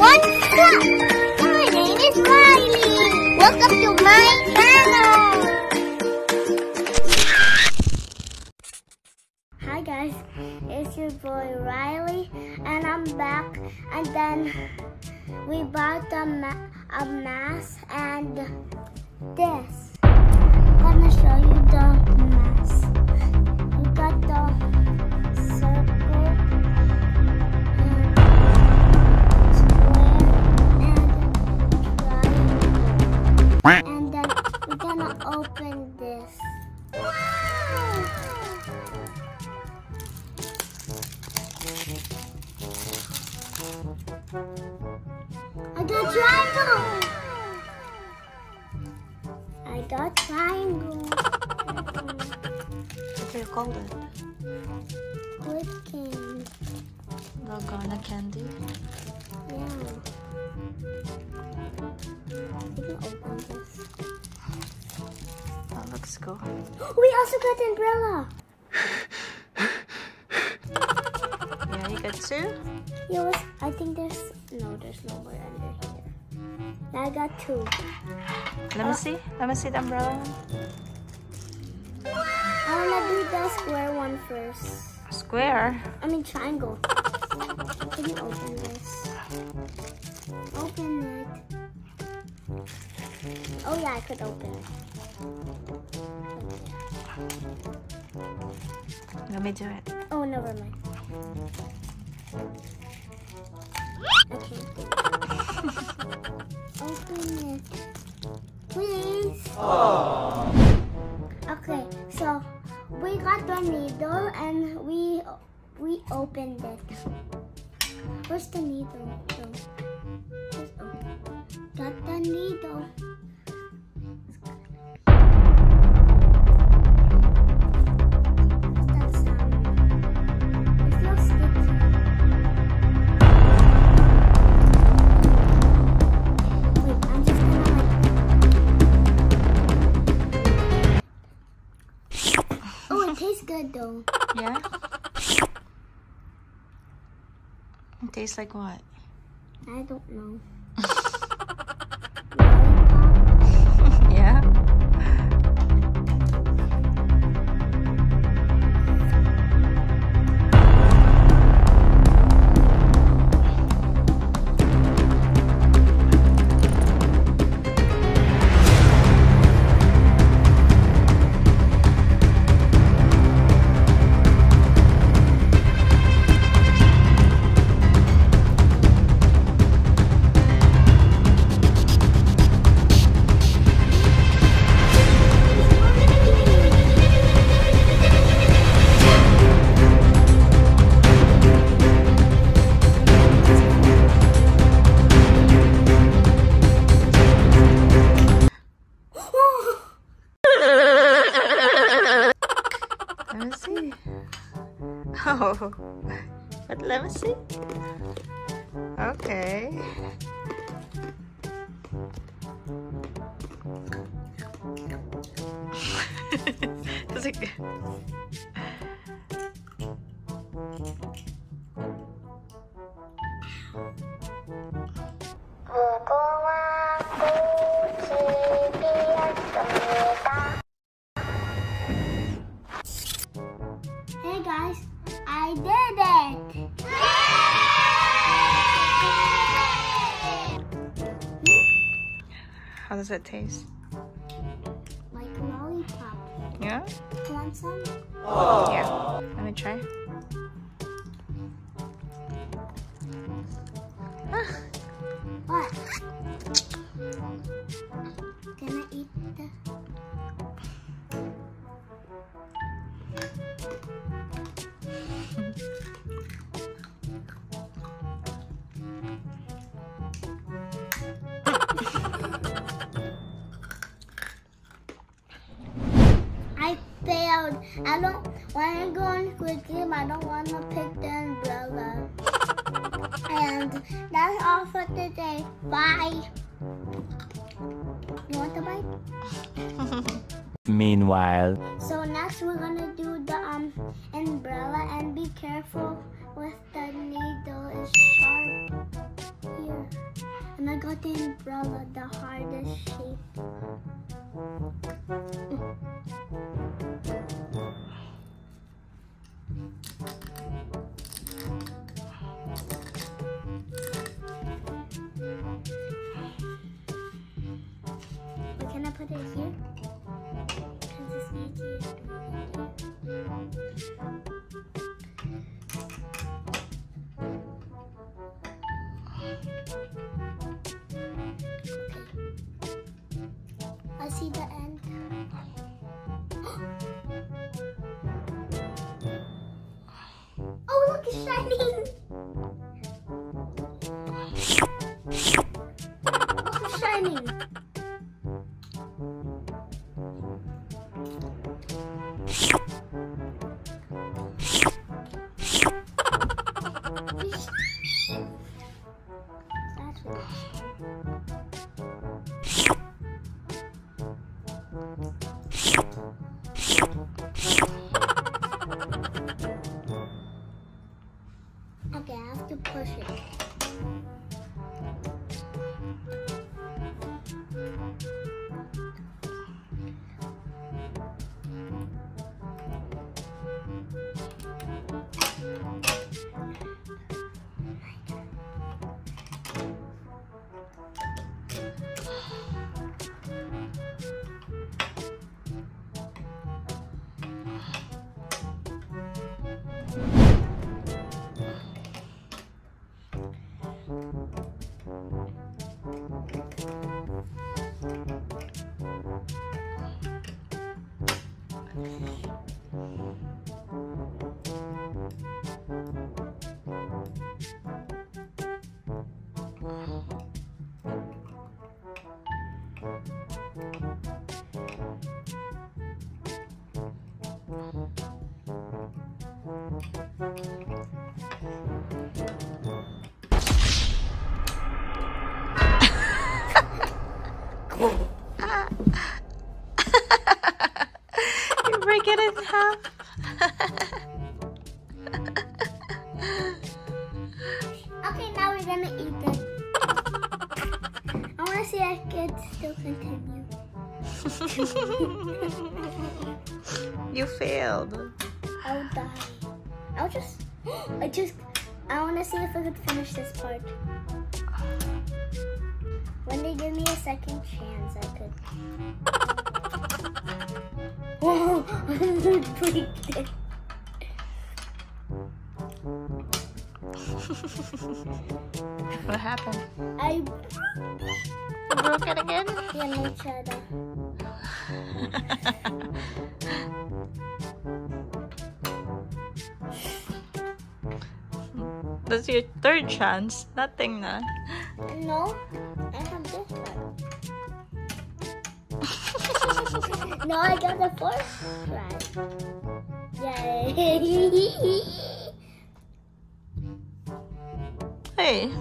What's up? My name is Riley. Welcome to my channel. Hi guys, it's your boy Riley, and I'm back. And then we bought a, ma- a mask and this. I'm gonna show you the mask. We got the Got triangle. What do you call it? Good king. Dalgona candy? Yeah. We open this. That looks cool. We also got the umbrella. Yeah, you got two? Yeah, I think there's no, there's no more under here. I got two. Let me uh, see. Let me see the umbrella. I wanna do the square one first. Square. I mean triangle. Can you open this? Open it. Oh yeah, I could open it. Let me do it. Oh, never mind. I can't do it. Open it. Please. Okay, so we got the needle and we we opened it. Where's the needle? Got the needle. Tastes like what? I don't know. No. But let me see. Okay. Does it... Hey guys, I did it! How does it taste? Like a lollipop. Yeah? You want some? Yeah. Let me try. I don't, when I go on Squid Game, I don't want to pick the umbrella. And that's all for today. Bye. You want to bite? Meanwhile, So next we're gonna do the um umbrella and be careful with the needle is sharp here. And I got the umbrella, the hardest shape. See the end. oh, look, it's shining. Okay, I have to push it. Okay, now we're gonna eat it. I wanna see if I can still continue. you failed. I'll die. I'll just, I just, I wanna see if I could finish this part. When they give me a second chance, I could. Whoa, I break it. What happened? I You broke it again? yeah. That's your third chance. Nothing na. No, no, I got the fourth try. Yay! Hey,